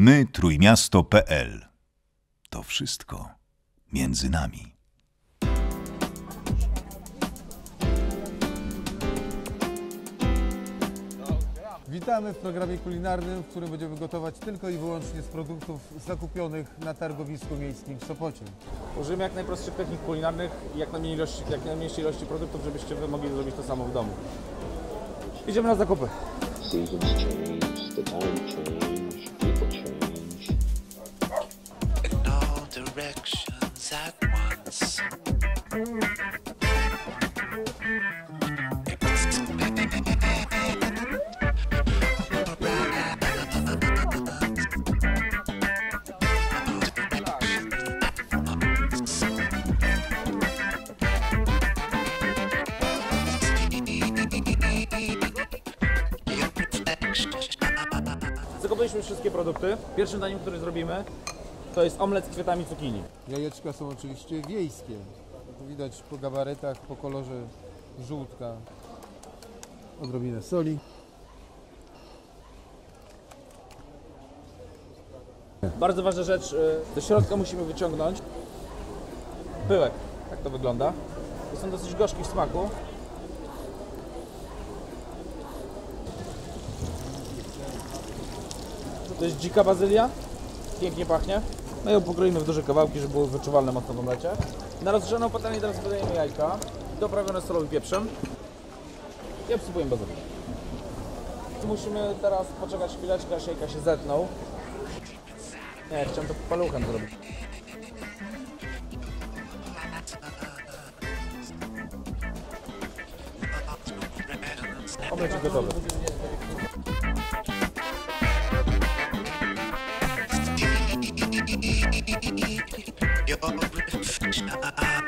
My trójmiasto.pl To wszystko między nami. Witamy w programie kulinarnym, w którym będziemy gotować tylko i wyłącznie z produktów zakupionych na targowisku miejskim w Sopocie. Użyjemy jak najprostszych technik kulinarnych i jak, najmniej ilości, jak najmniejszej ilości produktów, żebyście wy mogli zrobić to samo w domu. Idziemy na zakupy. Seasons change, the time change, directions at once. Zakupiliśmy wszystkie produkty. Pierwszym daniem, które zrobimy, to jest omlet z kwiatami cukinii. Jajeczka są oczywiście wiejskie. Widać po gabaretach, po kolorze żółtka. Odrobinę soli. Bardzo ważna rzecz, y, do środka musimy wyciągnąć pyłek. Tak to wygląda. To są dosyć gorzki w smaku. To jest dzika bazylia. Pięknie pachnie. No i pokroimy w duże kawałki, żeby były wyczuwalne mocno w omlecie. Na rozgrzaną patelnię teraz dodajemy jajka, doprawione i pieprzem. I obsypujemy bazylią. Musimy teraz poczekać chwileczkę, aż jajka się zetną. Nie, chciałem to paluchem zrobić. Omlecik gotowy. You're shy.